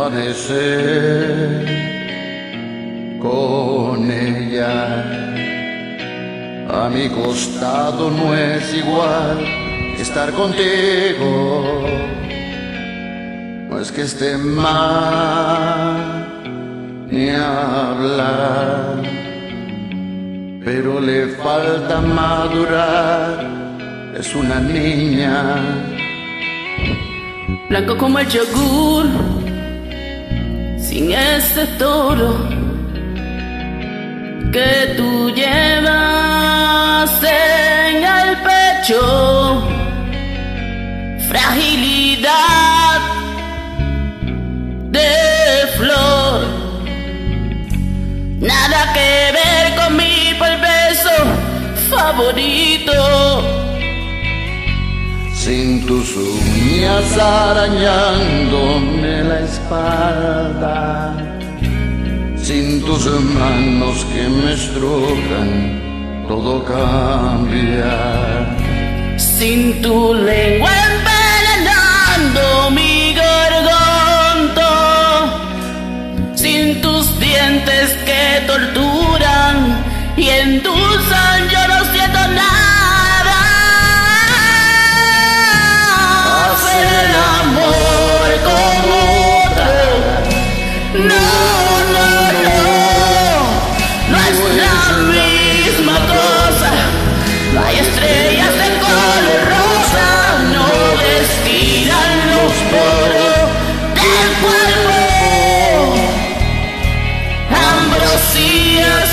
amanecer con ella. A mi costado no es igual estar contigo, no es que esté mal ni hablar, pero le falta madurar, es una niña. Blanco como el yogur sin ese toro que tú llevas en el pecho. Fragilidad favorito. Sin tus uñas arañándome la espalda, sin tus manos que me estrujan, todo cambia. Sin tu lengua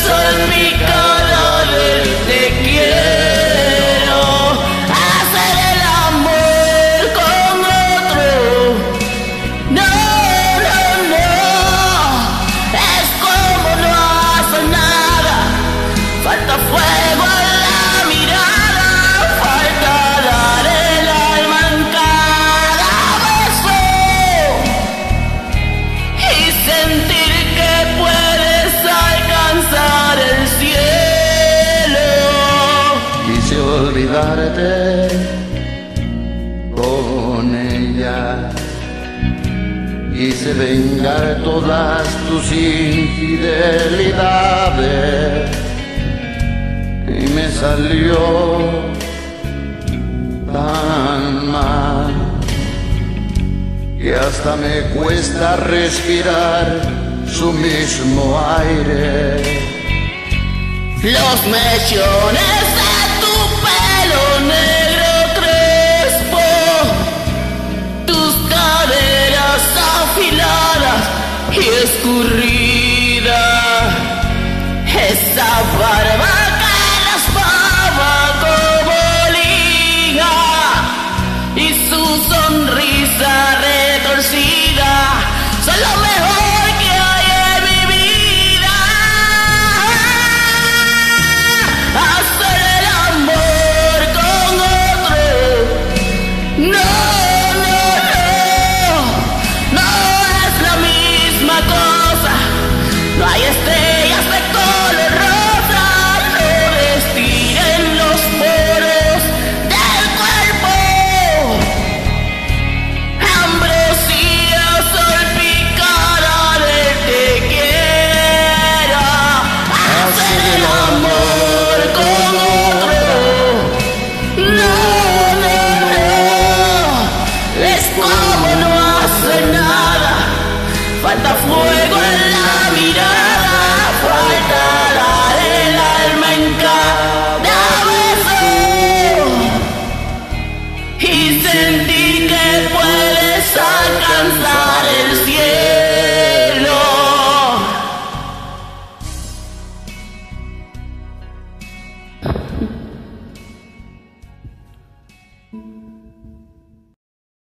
solo en mi corazón. Olvidarte con ella. Quise vengar todas tus infidelidades y me salió tan mal que hasta me cuesta respirar su mismo aire. Los mechones me. da flor.